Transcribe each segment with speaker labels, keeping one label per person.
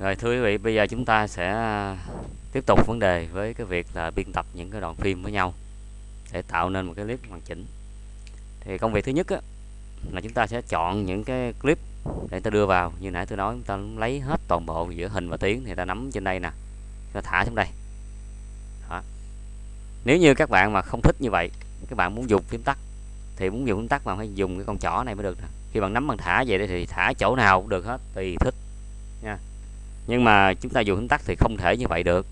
Speaker 1: Rồi thưa quý vị, bây giờ chúng ta sẽ à, tiếp tục vấn đề với cái việc là biên tập những cái đoạn phim với nhau để tạo nên một cái clip hoàn chỉnh. Thì công việc thứ nhất á, là chúng ta sẽ chọn những cái clip để ta đưa vào như nãy tôi nói chúng ta lấy hết toàn bộ giữa hình và tiếng thì ta nắm trên đây nè ta thả xuống đây Đó. nếu như các bạn mà không thích như vậy các bạn muốn dùng phím tắt thì muốn dùng phím tắt mà phải dùng cái con chỏ này mới được nè. khi bạn nắm bằng thả vậy thì thả chỗ nào cũng được hết tùy thích nha nhưng mà chúng ta dùng phím tắt thì không thể như vậy được.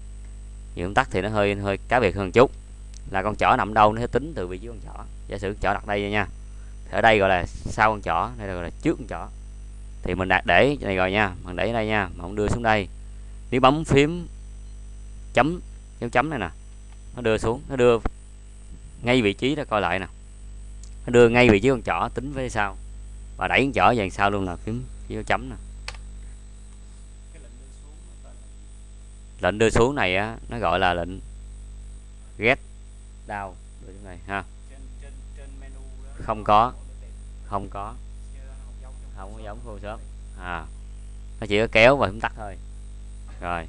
Speaker 1: Dùng phím tắt thì nó hơi hơi cá biệt hơn chút. Là con chỏ nằm đâu nó sẽ tính từ vị trí con chỏ. Giả sử chỏ đặt đây nha. Thì ở đây gọi là sau con chỏ, đây là gọi là trước con chỏ. Thì mình đặt để này rồi nha, mình để đây nha, mà không đưa xuống đây. Nếu bấm phím chấm, dấu chấm này nè, nó đưa xuống, nó đưa ngay vị trí đó coi lại nè. Nó đưa ngay vị trí con chỏ tính với sau. Và đẩy con chỏ về sau luôn là phím, dấu chấm nè. Lệnh đưa xuống này á nó gọi là lệnh get down. Đưa xuống này ha. Không có. Không có không có. Giống full shop. À. Nó chỉ có kéo và phím tắt thôi. Rồi.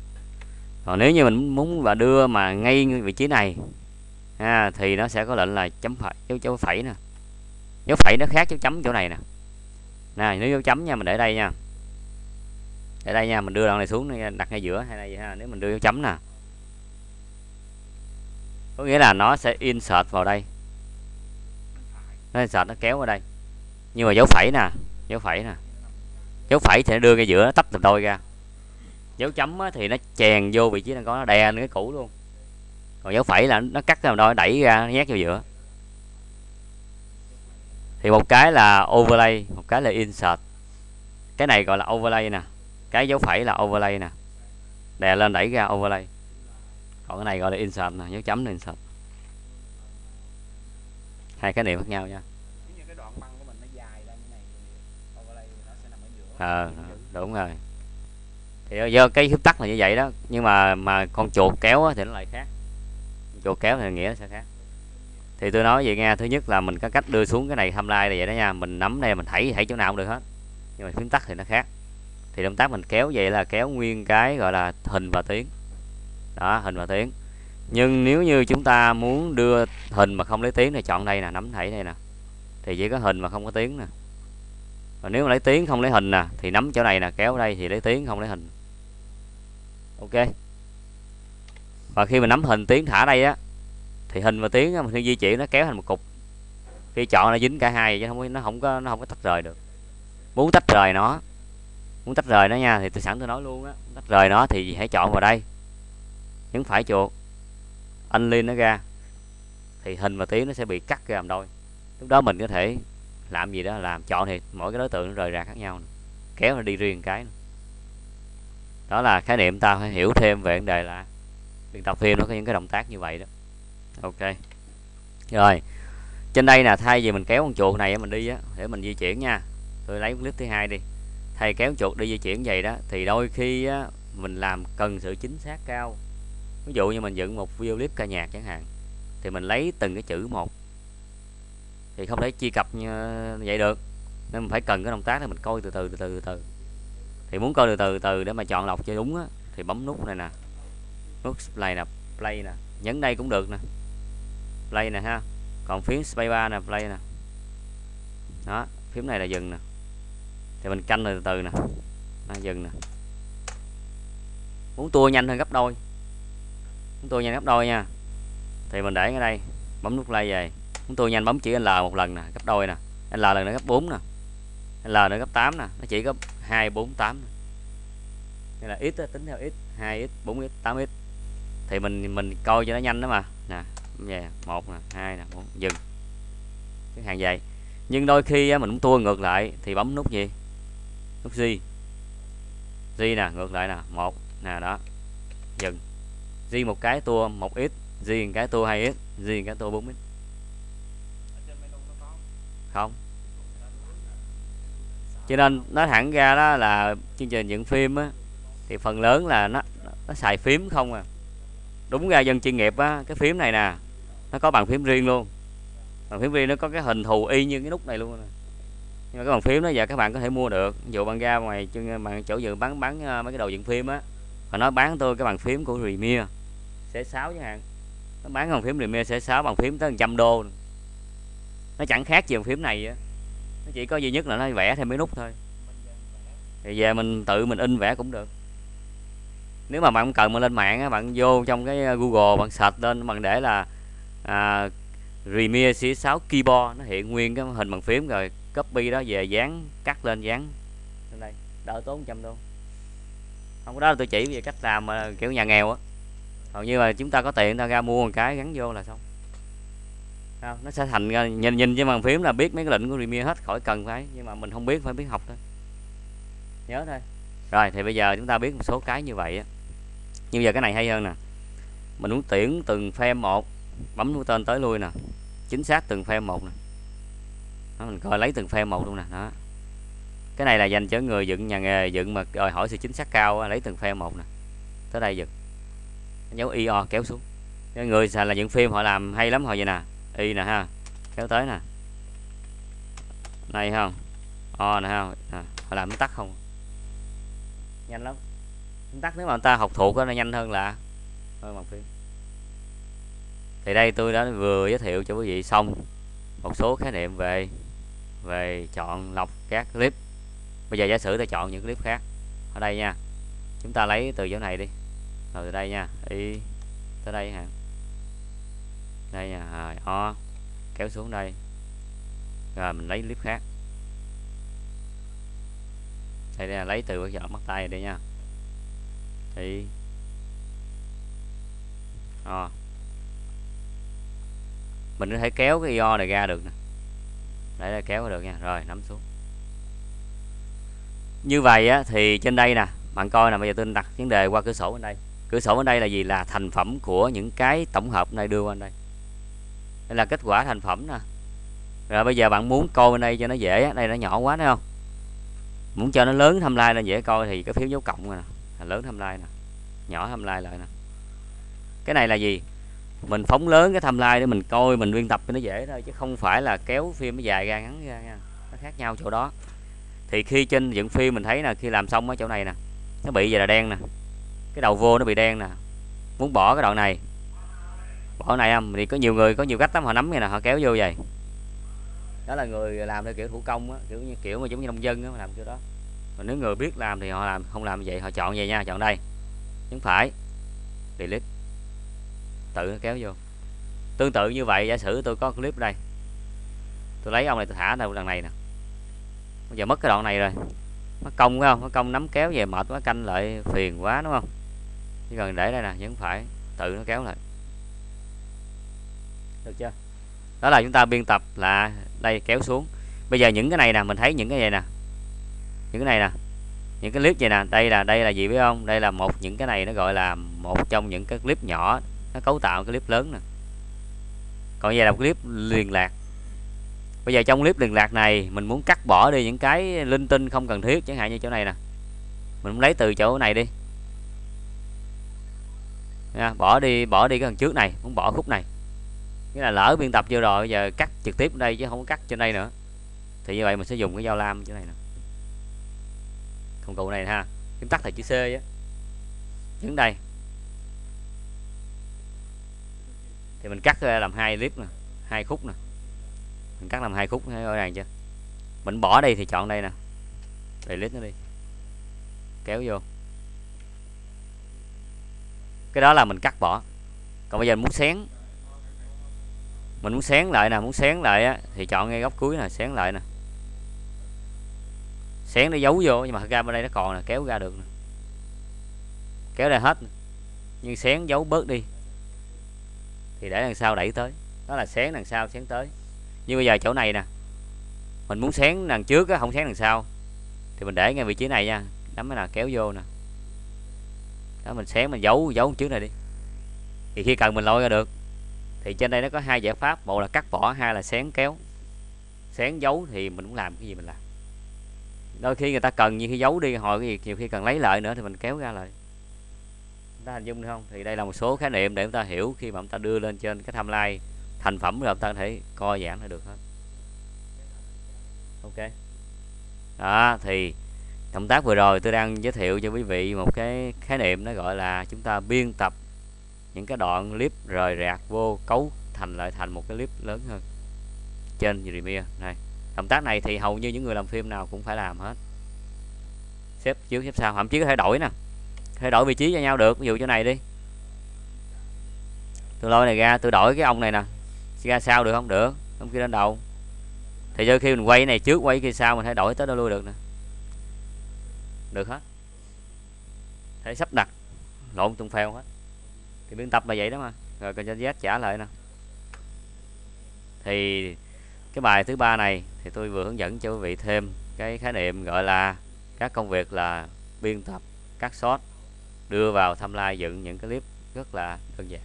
Speaker 1: Còn nếu như mình muốn và đưa mà ngay vị trí này ha, thì nó sẽ có lệnh là chấm phẩy dấu dấu phẩy nè. Dấu phẩy nó khác dấu chấm chỗ này nè. Nè nếu dấu chấm nha mình để đây nha ở đây nha, mình đưa đoạn này xuống, đặt ngay giữa, hay đây ha, nếu mình đưa dấu chấm nè. Có nghĩa là nó sẽ insert vào đây. Nó insert, nó kéo vào đây. Nhưng mà dấu phẩy nè, dấu phẩy nè. Dấu phẩy thì nó đưa ngay giữa, nó tách từ đôi ra. Dấu chấm thì nó chèn vô vị trí đang có, nó đè lên cái cũ luôn. Còn dấu phẩy là nó cắt ra đôi, đẩy ra, nó nhét vào giữa. Thì một cái là overlay, một cái là insert. Cái này gọi là overlay nè cái dấu phẩy là overlay nè. Đè lên đẩy ra overlay. Còn cái này gọi là insert nè dấu chấm là insert. Hai cái niệm khác nhau nha. Ờ đúng rồi. Thì do cái phím tắt là như vậy đó nhưng mà mà con chuột kéo thì nó lại khác. Chuột kéo thì nghĩa nó sẽ khác. Thì tôi nói vậy nghe thứ nhất là mình có cách đưa xuống cái này timeline là vậy đó nha. Mình nắm đây mình thảy thảy chỗ nào cũng được hết. Nhưng mà phím tắt thì nó khác thì động tác mình kéo vậy là kéo nguyên cái gọi là hình và tiếng. Đó, hình và tiếng. Nhưng nếu như chúng ta muốn đưa hình mà không lấy tiếng thì chọn đây nè, nắm thảy đây nè, thì chỉ có hình mà không có tiếng nè. Và nếu mà lấy tiếng không lấy hình nè, thì nắm chỗ này nè, kéo đây thì lấy tiếng không lấy hình. Ok. Và khi mình nắm hình tiếng thả đây á, thì hình và tiếng mình khi di chuyển, nó kéo thành một cục. Khi chọn nó dính cả hai chứ không nó không có, nó không có tách rời được. Muốn tách rời nó muốn tách rời nó nha, thì tôi sẵn tôi nói luôn á, tách rời nó thì hãy chọn vào đây. Nhấn phải chuột. Anh lên nó ra, thì hình và tiếng nó sẽ bị cắt ra làm đôi. Lúc đó mình có thể làm gì đó, làm chọn thì mỗi cái đối tượng nó rời ra khác nhau kéo nó đi riêng cái đó là khái niệm ta phải hiểu thêm về vấn đề là biên tập phim nó có những cái động tác như vậy đó. Ok. Rồi, trên đây là thay vì mình kéo con chuột này mình đi á, để mình di chuyển nha. Tôi lấy clip thứ hai đi thầy kéo chuột đi di chuyển vậy đó thì đôi khi á, mình làm cần sự chính xác cao. Ví dụ như mình dựng một video clip ca nhạc chẳng hạn thì mình lấy từng cái chữ một. Thì không thể truy cập như vậy được nên mình phải cần cái động tác để mình coi từ từ từ từ từ. Thì muốn coi từ từ từ để mà chọn lọc cho đúng á thì bấm nút này nè nút play nè play nè nhấn đây cũng được nè. Play nè ha còn phím spacebar nè play nè. Đó phím này là dừng nè thì mình canh từ từ nè. À, dừng nè. Muốn tua nhanh hơn gấp đôi. Muốn tua nhanh gấp đôi nha. Thì mình để ở đây bấm nút play về. Muốn tua nhanh bấm chữ L một lần nè gấp đôi nè. L lần nữa gấp 4 nè. L nữa gấp 8 nè. Nó chỉ có 2 4 8 đây là ít tính theo ít. 2 ít 4 ít 8 ít. Thì mình mình coi cho nó nhanh đó mà. Nè về một nè hai nè 4, dừng. Cái hàng dài nhưng đôi khi mình muốn tua ngược lại thì bấm nút gì? Nút G G nè, ngược lại nè, một, nè đó, dừng. G một cái tua một x G một cái tua 2x G một cái tua 4x không. Cho nên nó thẳng ra đó là chương trình dựng phim á, thì phần lớn là nó nó xài phím không à. Đúng ra dân chuyên nghiệp á, cái phím này nè, nó có bàn phím riêng luôn. Bàn phím riêng nó có cái hình thù y như cái nút này luôn nè nhưng mà cái bàn phím đó giờ các bạn có thể mua được. Ví dụ bạn ra ngoài bạn chỗ vừa bán bán ờ, mấy cái đồ dựng phim á và nó bán tôi cái bàn phím của Premiere C6 chẳng hạn. Nó bán bàn phím Premiere C6 bàn phím tới 100 đô. Nó chẳng khác gì bàn phím này á. Nó chỉ có duy nhất là nó vẽ thêm mấy nút thôi. Thì về mình tự mình in vẽ cũng được. Nếu mà bạn cần mà lên mạng á, bạn vô trong cái ờ, Google bạn search lên bạn để là à, Premiere C6 keyboard nó hiện nguyên cái hình bàn phím rồi copy đó về dán cắt lên dán. Lên đây đỡ tốn trăm đô. Không có đó là tôi chỉ về cách làm mà kiểu nhà nghèo á. Hầu như là chúng ta có tiền ta ra mua một cái gắn vô là xong. Không, nó sẽ thành ra nhìn nhìn trên bàn phím là biết mấy cái lệnh của Premiere hết khỏi cần phải nhưng mà mình không biết phải biết học thôi. Nhớ thôi. Rồi thì bây giờ chúng ta biết một số cái như vậy á. Nhưng giờ cái này hay hơn nè. Mình muốn tuyển từng frame một bấm mũi tên tới lui nè. Chính xác từng frame một nè đó, mình coi lấy từng phe một luôn nè đó. Cái này là dành cho người dựng nhà nghề dựng mà đòi hỏi sự chính xác cao lấy từng phe một nè. Tới đây dựng. Dấu IO kéo xuống. Cái người xài là dựng phim họ làm hay lắm họ vậy nè. Y nè ha kéo tới nè. Này không o nè không à, họ làm tắt không? Nhanh lắm. Tắt nếu mà người ta học thuộc nó nhanh hơn là thôi bằng phim. Thì đây tôi đã vừa giới thiệu cho quý vị xong một số khái niệm về về chọn lọc các clip. Bây giờ giả sử ta chọn những clip khác, ở đây nha. Chúng ta lấy từ chỗ này đi. Rồi từ đây nha. Y tới đây hả? Đây nha. Rồi, o, kéo xuống đây. Rồi, mình lấy clip khác. Đây là lấy từ cái chọn mắt tay đây nha. Thì o. Mình có thể kéo cái io này ra được nè để đây kéo được nha. Rồi nắm xuống. Như vậy á, thì trên đây nè bạn coi là bây giờ tôi đặt vấn đề qua cửa sổ bên đây. Cửa sổ bên đây là gì? Là thành phẩm của những cái tổng hợp này đưa qua đây. Đây là kết quả thành phẩm nè. Rồi bây giờ bạn muốn coi bên đây cho nó dễ đây nó nhỏ quá thấy không? Muốn cho nó lớn tham lai là dễ coi thì cái phiếu dấu cộng nè lớn tham lai nè nhỏ tham lai lại nè. Cái này là gì? Mình phóng lớn cái timeline để mình coi, mình biên tập cho nó dễ thôi, chứ không phải là kéo phim nó dài ra ngắn ra, nha. Nó khác nhau chỗ đó. Thì khi trên dựng phim mình thấy là khi làm xong ở chỗ này nè, nó bị vậy là đen nè. Cái đầu vô nó bị đen nè. Muốn bỏ cái đoạn này. Bỏ này không? Thì có nhiều người, có nhiều cách lắm, họ nắm như nè, họ kéo vô vậy. Đó là người làm theo kiểu thủ công á, kiểu như, kiểu mà giống như nông dân á làm kiểu đó. Còn nếu người biết làm thì họ làm, không làm vậy, họ chọn vậy nha, chọn đây. Nhấn phải. Delete tự nó kéo vô. Tương tự như vậy, giả sử tôi có clip đây. Tôi lấy ông này tôi thả đâu đằng này nè. Bây giờ mất cái đoạn này rồi. Mất công phải không? Mất công nắm kéo về mệt quá, canh lại phiền quá, đúng không? Chỉ cần để đây nè, vẫn phải tự nó kéo lại. Được chưa? Đó là chúng ta biên tập là đây, kéo xuống. Bây giờ những cái này nè, mình thấy những cái này nè. Những cái này nè. Những cái clip vậy nè. Đây là đây là gì biết không? Đây là một những cái này nó gọi là một trong những cái clip nhỏ nó cấu tạo clip lớn nè. Còn giờ là một clip liên lạc. Bây giờ trong clip liên lạc này mình muốn cắt bỏ đi những cái linh tinh không cần thiết chẳng hạn như chỗ này nè. Mình lấy từ chỗ này đi. Nha, bỏ đi bỏ đi cái phần trước này muốn bỏ khúc này. Nghĩa là lỡ biên tập chưa rồi bây giờ cắt trực tiếp đây chứ không có cắt trên đây nữa. Thì như vậy mình sẽ dùng cái dao lam chỗ này nè. Công cụ này ha. Chúng tắt là chữ C á. Đứng đây. Thì mình cắt ra làm hai clip nè hai khúc nè. Mình cắt làm hai khúc thấy rõ ràng chưa? Mình bỏ đây thì chọn đây nè. Delete nó đi. Kéo vô. Cái đó là mình cắt bỏ. Còn bây giờ mình muốn xén. Mình muốn xén lại nè muốn xén lại á, thì chọn ngay góc cuối nè xén lại nè. Xén để giấu vô nhưng mà thật ra bên đây nó còn nè kéo ra được nè. Kéo ra hết nhưng xén giấu bớt đi thì để đằng sau đẩy tới. Đó là sáng đằng sau sáng tới. Nhưng bây giờ chỗ này nè mình muốn sáng đằng trước á, không sáng đằng sau. Thì mình để ngay vị trí này nha nắm cái nào kéo vô nè. Đó mình sáng mình giấu giấu trước này đi. Thì khi cần mình lôi ra được. Thì trên đây nó có hai giải pháp một là cắt bỏ hai là sáng kéo. Sáng giấu thì mình cũng làm cái gì mình làm. Đôi khi người ta cần như khi giấu đi hồi cái việc nhiều khi cần lấy lại nữa thì mình kéo ra lại chúng ta hình dung được không? Thì đây là một số khái niệm để chúng ta hiểu khi mà chúng ta đưa lên trên cái timeline thành phẩm rồi chúng ta có thể coi giảng là được hết. Ok. Đó, thì động tác vừa rồi tôi đang giới thiệu cho quý vị một cái khái niệm nó gọi là chúng ta biên tập những cái đoạn clip rời rạc vô cấu thành lại thành một cái clip lớn hơn trên Premiere này, động tác này thì hầu như những người làm phim nào cũng phải làm hết. Xếp trước, xếp sau, thậm chí có thể đổi nè thể đổi vị trí cho nhau được, ví dụ chỗ này đi. Tôi lôi này ra, tôi đổi cái ông này nè. Ra sao được không? Được, ông kia lên đầu. Thì giờ khi mình quay này trước, quay kia sau mình thay đổi tới đâu lui được nè. Được hết. Thể sắp đặt. Lộn tung phèo hết. Thì biên tập là vậy đó mà. Rồi cần cho Z trả lại nè. Thì cái bài thứ ba này thì tôi vừa hướng dẫn cho quý vị thêm cái khái niệm gọi là các công việc là biên tập cắt shot đưa vào timeline dựng những cái clip rất là đơn giản.